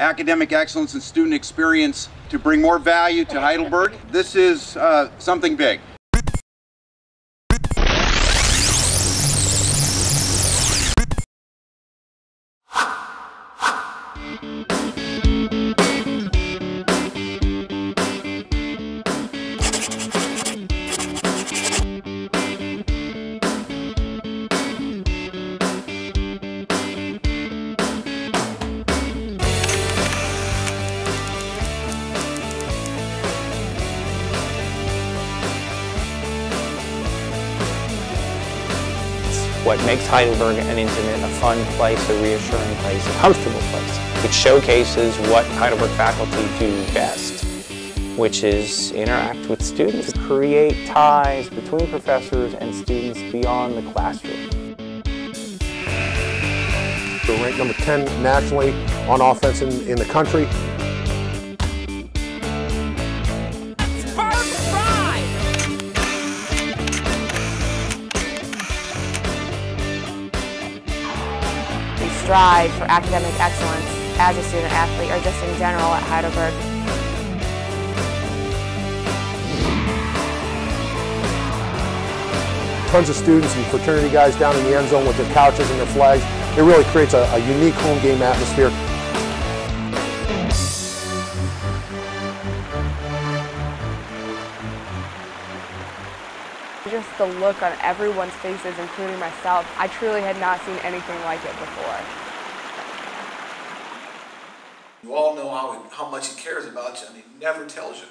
academic excellence and student experience to bring more value to Heidelberg. This is uh, something big. What makes Heidelberg an intimate, a fun place, a reassuring place, a comfortable place. It showcases what Heidelberg faculty do best, which is interact with students, create ties between professors and students beyond the classroom. We're ranked number 10 nationally on offense in, in the country. For academic excellence as a student athlete or just in general at Heidelberg. Tons of students and fraternity guys down in the end zone with their couches and their flags. It really creates a, a unique home game atmosphere. Just the look on everyone's faces, including myself, I truly had not seen anything like it before. You all know how, how much he cares about you and he never tells you.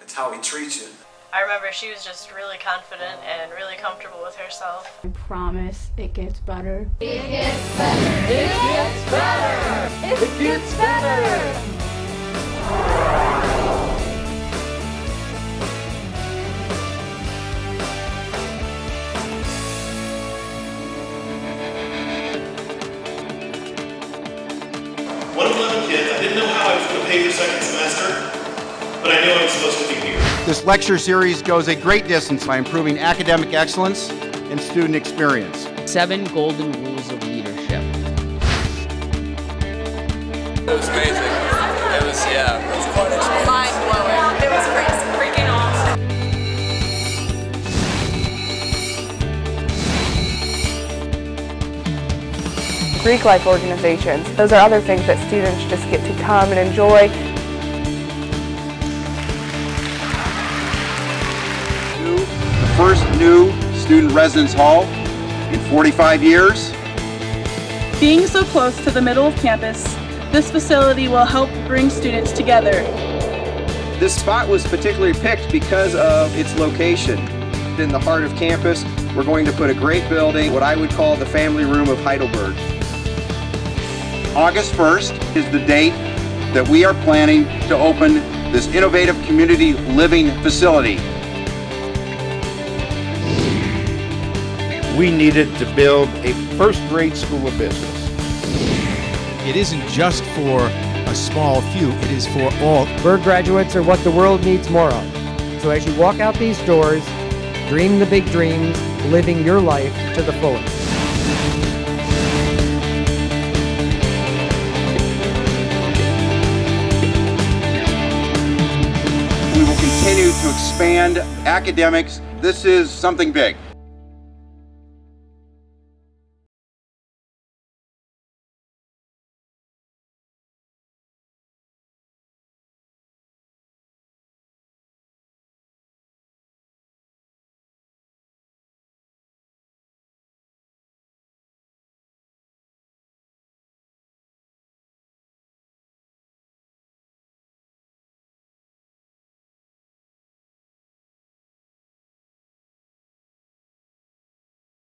It's how he treats you. I remember she was just really confident and really comfortable with herself. I promise it gets better. It gets better. It gets better. It gets better. One of 11 kids, I didn't know how I was going to pay for second semester, but I knew I was supposed to be here. This lecture series goes a great distance by improving academic excellence and student experience. Seven golden rules of leadership. It was amazing. It was, yeah, it was quite experience. Greek life organizations, those are other things that students just get to come and enjoy. The first new student residence hall in 45 years. Being so close to the middle of campus, this facility will help bring students together. This spot was particularly picked because of its location. In the heart of campus, we're going to put a great building, what I would call the family room of Heidelberg. August 1st is the date that we are planning to open this innovative community living facility. We needed to build a first-rate school of business. It isn't just for a small few, it is for all. Berg graduates are what the world needs more of. So as you walk out these doors, dream the big dreams, living your life to the fullest. To expand academics. This is something big.